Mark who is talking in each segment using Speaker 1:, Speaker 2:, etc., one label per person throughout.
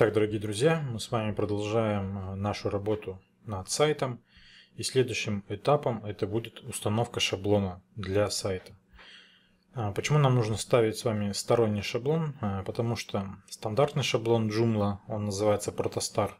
Speaker 1: Итак, дорогие друзья, мы с вами продолжаем э, нашу работу над сайтом. И следующим этапом это будет установка шаблона для сайта. А, почему нам нужно ставить с вами сторонний шаблон? А, потому что стандартный шаблон Joomla, он называется Protostar.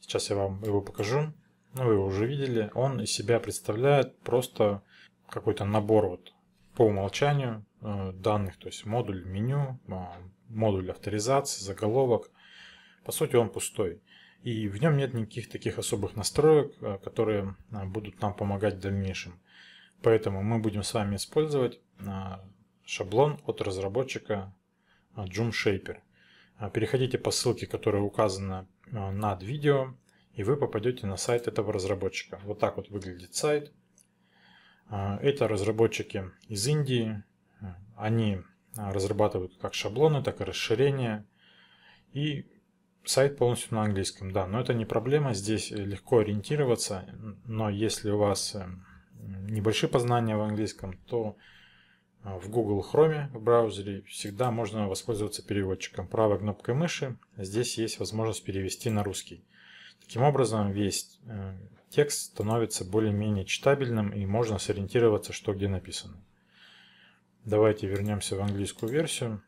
Speaker 1: Сейчас я вам его покажу. Ну, вы его уже видели. Он из себя представляет просто какой-то набор вот по умолчанию э, данных, то есть модуль меню, а, модуль авторизации, заголовок. По сути он пустой. И в нем нет никаких таких особых настроек, э, которые э, будут нам помогать в дальнейшем. Поэтому мы будем с вами использовать шаблон от разработчика Joom Shaper. Переходите по ссылке, которая указана над видео, и вы попадете на сайт этого разработчика. Вот так вот выглядит сайт. А, это разработчики из Индии. Они а, разрабатывают как шаблоны, так и расширения. И сайт полностью на английском, да, но это не проблема, здесь легко ориентироваться, но если у вас э, небольшие познания в английском, то а, в Google Chrome в браузере всегда можно воспользоваться переводчиком. Правой кнопкой мыши здесь есть возможность перевести на русский. Таким образом, весь э, текст становится более-менее читабельным и можно сориентироваться, что где написано. Давайте вернемся в английскую версию.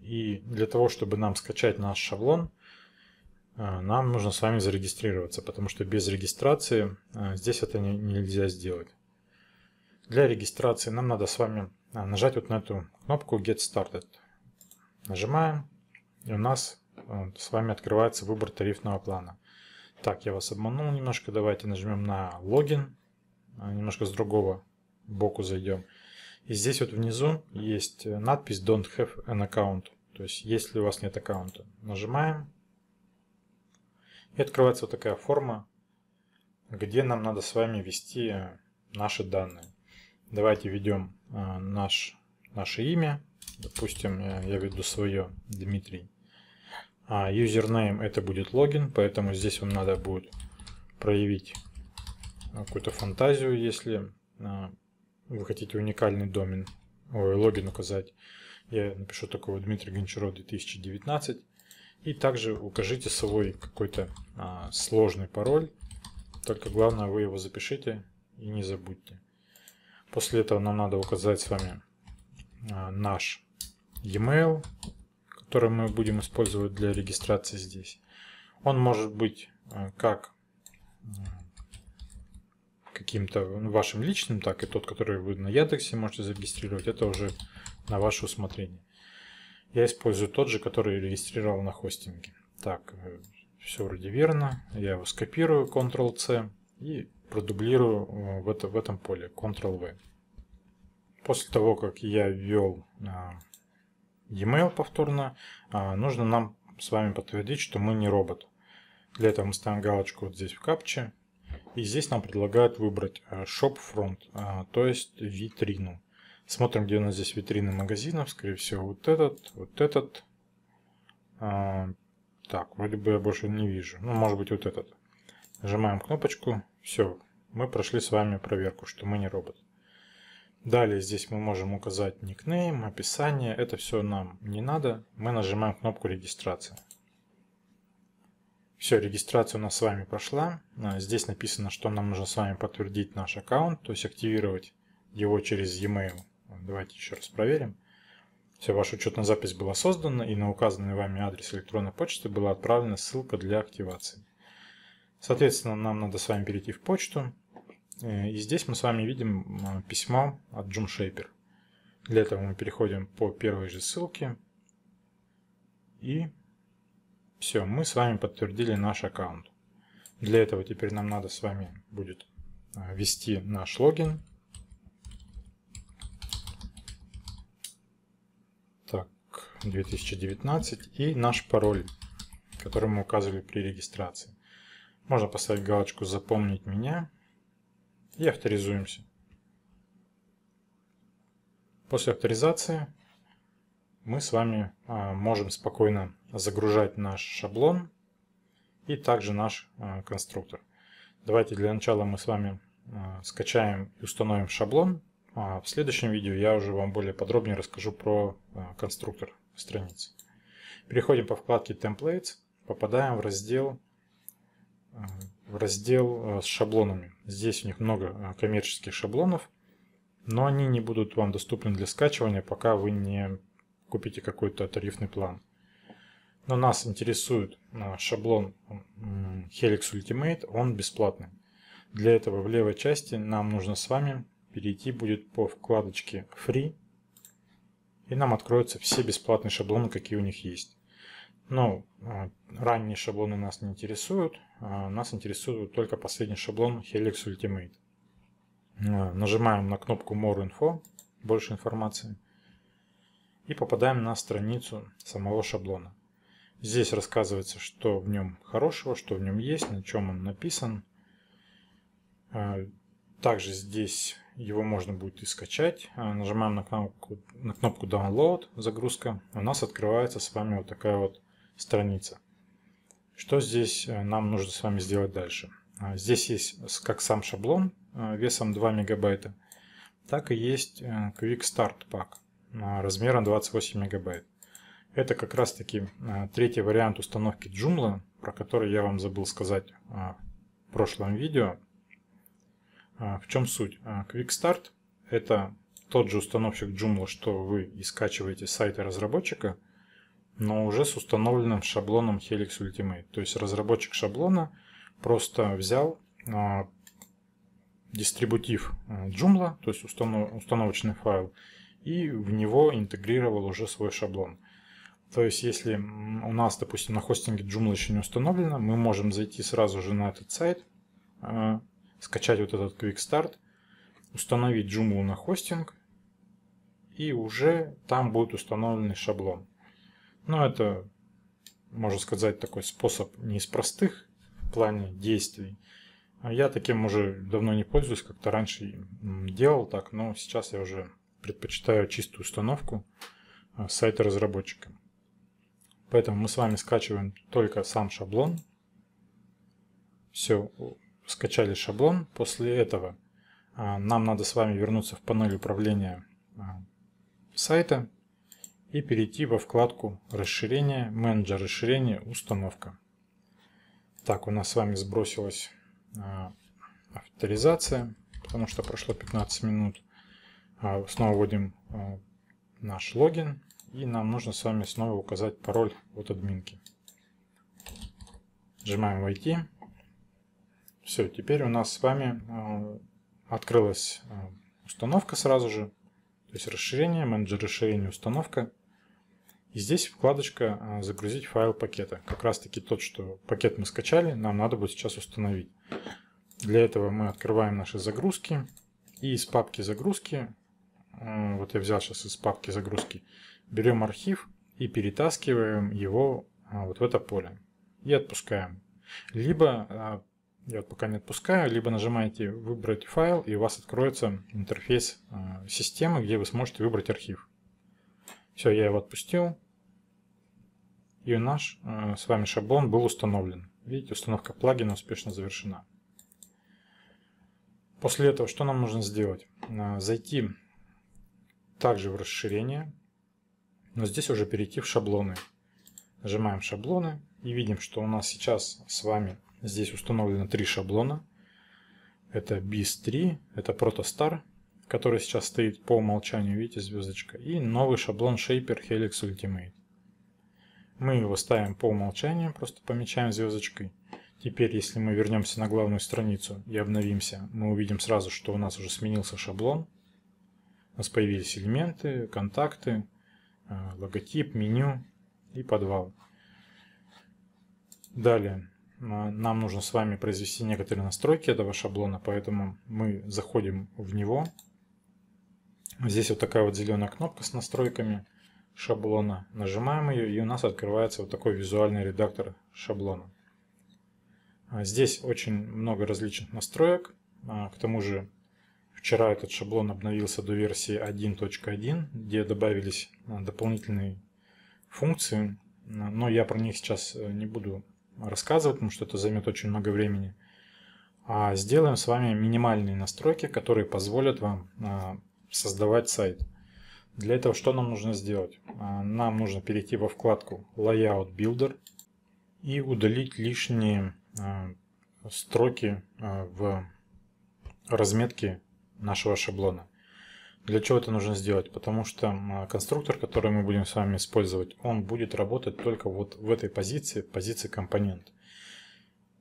Speaker 1: И для того, чтобы нам скачать наш шаблон, э, нам нужно с вами зарегистрироваться, потому что без регистрации э, здесь это нельзя сделать. Для регистрации нам надо с вами э, нажать вот на эту кнопку Get Started. Нажимаем, и у нас с вами открывается выбор тарифного плана. Так, я вас обманул немножко. Давайте нажмем на логин. А, немножко с другого боку зайдем. И здесь вот внизу есть надпись Don't have an account. То есть, если у вас нет аккаунта. Нажимаем. И открывается вот такая форма, где нам надо с вами ввести наши данные. Давайте введем а, наш, наше имя. Допустим, я введу свое Дмитрий. А юзернейм это будет логин, поэтому здесь вам надо будет проявить какую-то фантазию, если а, вы хотите уникальный домен, ой, логин указать. Я напишу такого Дмитрий Гончаров 2019. И также укажите свой какой-то а, сложный пароль. Только главное вы его запишите и не забудьте. После этого нам надо указать с вами а, наш e-mail, который мы будем использовать для регистрации здесь. Он может быть э, как каким-то ну, вашим личным, так и тот, который вы на Яндексе можете зарегистрировать. Это уже на ваше усмотрение. Я использую тот же, который регистрировал на хостинге. Так, э, все вроде верно. Я его скопирую, Ctrl-C и продублирую э, в, это, в этом поле, Ctrl-V. После того, как я ввел e-mail повторно, нужно нам с вами подтвердить, что мы не робот. Для этого мы ставим галочку вот здесь в капче. И здесь нам предлагают выбрать Shop Front, то есть витрину. Смотрим, где у нас здесь витрины магазинов. Скорее всего, вот этот, вот этот. Так, вроде бы я больше не вижу. Ну, может быть, вот этот. Нажимаем кнопочку. Все, мы прошли с вами проверку, что мы не робот. Далее здесь мы можем указать никнейм, описание. Это все нам не надо. Мы нажимаем кнопку регистрация. Все, регистрация у нас с вами прошла. А, здесь написано, что нам нужно с вами подтвердить наш аккаунт, то есть активировать его через e-mail. Давайте еще раз проверим. Все, ваша учетная запись была создана и на указанный вами адрес электронной почты была отправлена ссылка для активации. Соответственно, нам надо с вами перейти в почту, Э, и здесь мы с вами видим э, письмо от Joom Shaper. Для этого мы переходим по первой же ссылке. И все, мы с вами подтвердили наш аккаунт. Для этого теперь нам надо с вами будет э, ввести наш логин. Так, 2019 и наш пароль, который мы указывали при регистрации. Можно поставить галочку «Запомнить меня» и авторизуемся. После авторизации мы с вами а, можем спокойно загружать наш шаблон и также наш а, конструктор. Давайте для начала мы с вами а, скачаем и установим шаблон. в следующем видео я уже вам более подробнее расскажу про конструктор страниц. Переходим по вкладке Templates, попадаем в раздел в раздел с шаблонами. Здесь у них много коммерческих шаблонов, но они не будут вам доступны для скачивания, пока вы не купите какой-то тарифный план. Но нас интересует шаблон Helix Ultimate, он бесплатный. Для этого в левой части нам нужно с вами перейти будет по вкладочке Free. И нам откроются все бесплатные шаблоны, какие у них есть. Но а, ранние шаблоны нас не интересуют. А нас интересует только последний шаблон Helix Ultimate. А, нажимаем на кнопку More Info, больше информации. И попадаем на страницу самого шаблона. Здесь рассказывается, что в нем хорошего, что в нем есть, на чем он написан. Также здесь его можно будет и скачать. А, нажимаем на кнопку, на кнопку Download, загрузка. У нас открывается с вами вот такая вот страница. Что здесь э, нам нужно с вами сделать дальше? А, здесь есть как сам шаблон весом 2 мегабайта, так и есть э, Quick Start Pack размером 28 мегабайт. Это как раз таки третий вариант установки Joomla, про который я вам забыл сказать в прошлом видео. А, в чем суть? А, Quick Start – это тот же установщик Joomla, что вы и скачиваете с сайта разработчика, но уже с установленным шаблоном Helix Ultimate. То есть разработчик шаблона просто взял а, дистрибутив Joomla, то есть установочный файл, и в него интегрировал уже свой шаблон. То есть, если у нас, допустим, на хостинге Joomla еще не установлено, мы можем зайти сразу же на этот сайт, скачать вот этот Quick Start, установить Joomla на хостинг, и уже там будет установленный шаблон. Но это, можно сказать, такой способ не из простых в плане действий. А я таким уже давно не пользуюсь, как-то раньше делал так, но сейчас я уже предпочитаю чистую установку а, сайта разработчика. Поэтому мы с вами скачиваем только сам шаблон. Все, скачали шаблон. После этого а, нам надо с вами вернуться в панель управления а, сайта и перейти во вкладку расширение, менеджер расширения, установка. Так, у нас с вами сбросилась а, авторизация, потому что прошло 15 минут. Снова вводим наш логин и нам нужно с вами снова указать пароль от админки. Нажимаем «Войти». Все, теперь у нас с вами э, открылась э, установка сразу же. То есть расширение, менеджер расширения, установка. И здесь вкладочка э, «Загрузить файл пакета». Как раз таки тот, что пакет мы скачали, нам надо будет сейчас установить. Для этого мы открываем наши загрузки. И из папки загрузки, вот я взял сейчас из папки загрузки, берем архив и перетаскиваем его вот в это поле. И отпускаем. Либо я вот пока не отпускаю, либо нажимаете «Выбрать файл», и у вас откроется интерфейс э, системы, где вы сможете выбрать архив. Все, я его отпустил, и наш э, с вами шаблон был установлен. Видите, установка плагина успешно завершена. После этого что нам нужно сделать? Э, зайти также в расширение, но здесь уже перейти в шаблоны. Нажимаем шаблоны и видим, что у нас сейчас с вами Здесь установлено три шаблона. Это BIS3, это ProtoStar, который сейчас стоит по умолчанию, видите, звездочка. И новый шаблон Shaper Helix Ultimate. Мы его ставим по умолчанию, просто помечаем звездочкой. Теперь, если мы вернемся на главную страницу и обновимся, мы увидим сразу, что у нас уже сменился шаблон. У нас появились элементы, контакты, э, логотип, меню и подвал. Далее нам нужно с вами произвести некоторые настройки этого шаблона, поэтому мы заходим в него. Здесь вот такая вот зеленая кнопка с настройками шаблона. Нажимаем ее, и у нас открывается вот такой визуальный редактор шаблона. А здесь очень много различных настроек. А, к тому же вчера этот шаблон обновился до версии 1.1, где добавились а, дополнительные функции. Но я про них сейчас э, не буду рассказывать, потому что это займет очень много времени. А сделаем с вами минимальные настройки, которые позволят вам а, создавать сайт. Для этого что нам нужно сделать? А, нам нужно перейти во вкладку Layout Builder. и удалить лишние строки в разметке нашего шаблона. Для чего это нужно сделать? Потому что конструктор, который мы будем с вами использовать, он будет работать только вот в этой позиции, позиции компонент.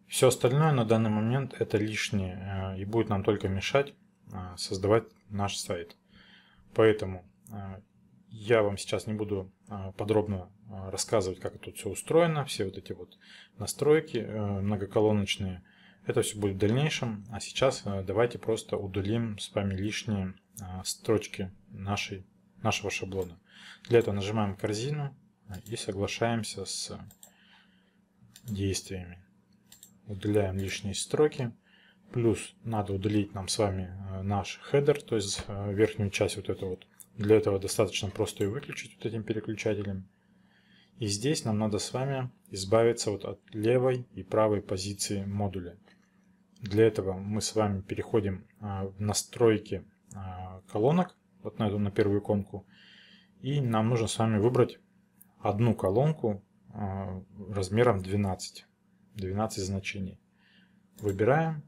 Speaker 1: Все остальное на данный момент это лишнее э, и будет нам только мешать э, создавать наш сайт. Поэтому э, я вам сейчас не буду подробно рассказывать, как тут все устроено, все вот эти вот настройки многоколоночные. Это все будет в дальнейшем. А сейчас давайте просто удалим с вами лишние строчки нашей, нашего шаблона. Для этого нажимаем корзину и соглашаемся с действиями удаляем лишние строки. Плюс надо удалить нам с вами э, наш хедер, то есть верхнюю часть вот эту вот. Для этого достаточно просто ее выключить вот этим переключателем. И здесь нам надо с вами избавиться вот от левой и правой позиции модуля. Для этого мы с вами переходим в настройки колонок, вот на эту на первую иконку. И нам нужно с вами выбрать одну колонку размером 12. 12 значений. Выбираем.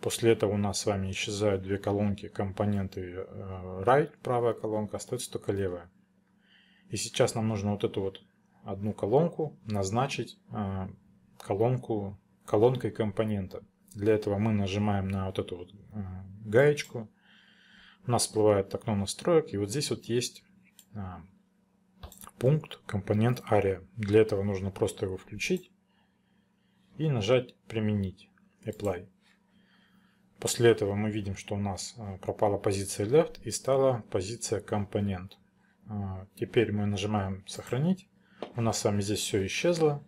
Speaker 1: После этого у нас с вами исчезают две колонки, компоненты э, right, правая колонка, остается только левая. И сейчас нам нужно вот эту вот одну колонку назначить э, колонку, колонкой компонента. Для этого мы нажимаем на вот эту вот э, гаечку. У нас всплывает окно настроек, и вот здесь вот есть пункт компонент ARIA. Для этого нужно просто его включить и нажать «Применить» Apply. После этого мы видим, что у нас а, пропала позиция Left и стала позиция Компонент. А, теперь мы нажимаем «Сохранить». У нас с вами здесь все исчезло.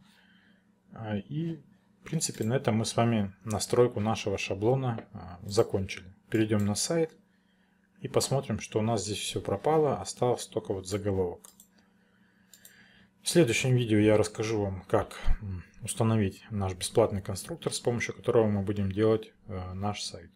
Speaker 1: А, и в принципе на этом мы с вами настройку нашего шаблона закончили. Перейдем на сайт и посмотрим, что у нас здесь все пропало, осталось только вот заголовок. В следующем видео я расскажу вам, как установить наш бесплатный конструктор, с помощью которого мы будем делать э, наш сайт.